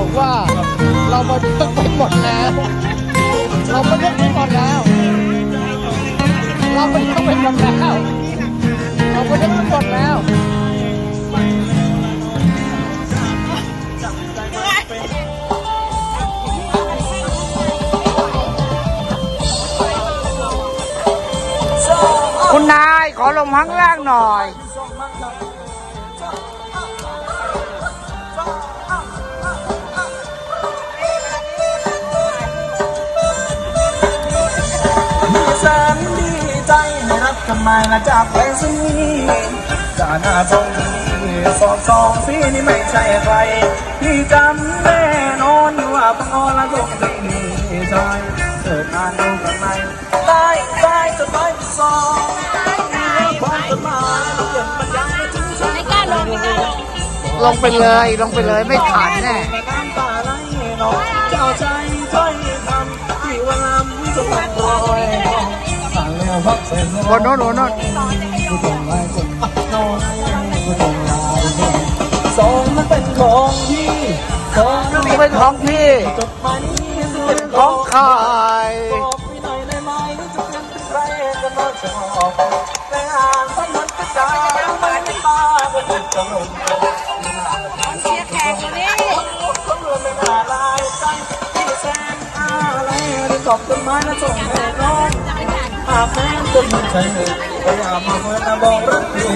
บอกว่าเรามาเลือกไปหมดแล้ว เรามาเลือกไปหมดแล้ว เรามาเลือกไปหมดแล้ว เรามาเลือกไปหมดแล้วคุณนายขอลงข้างล่างหน่อย นดีใจให้รักกันมาและจากไปสนีจาหน้าจงดีสองสองสีนี่ไม่ใช่ใครพี่จำแน่นอนว่าพงอละจงดีใจเกิดงานดูกันไหมได้ได้จะไปสองความจดหมายเราเขียนบรรยายถึงฉันไม่กล้าลงไม่กล้าลงลงไปเลยลงไปเลยไม่ขันแน่น้ำตาไหลนองเจ้าใจถ้อยคำที่ว่าลำจะพังรอยต่างแล้วพักเสร็จ บนโน้นบนโน้นผู้ตรงลายคนนอนผู้ตรงลายสองนั้นเป็นของพี่สองนั้นนี่เป็นของพี่จดหมานี้เป็นของใครบอกพี่หน่อยได้ไหมจะเป็นใครก็น่าจะออกแต่อ่านสมันก็จะไม่ตาก็ถูกจะลงเชียร์แขกอยู่นี่คนรวมเป็นอะไรใจที่แสนอะไรได้ตอบต้นไม้และส่งให้น้อง หากแม้จนมันใจก็อย่ามาเมื่อบอกรักพี่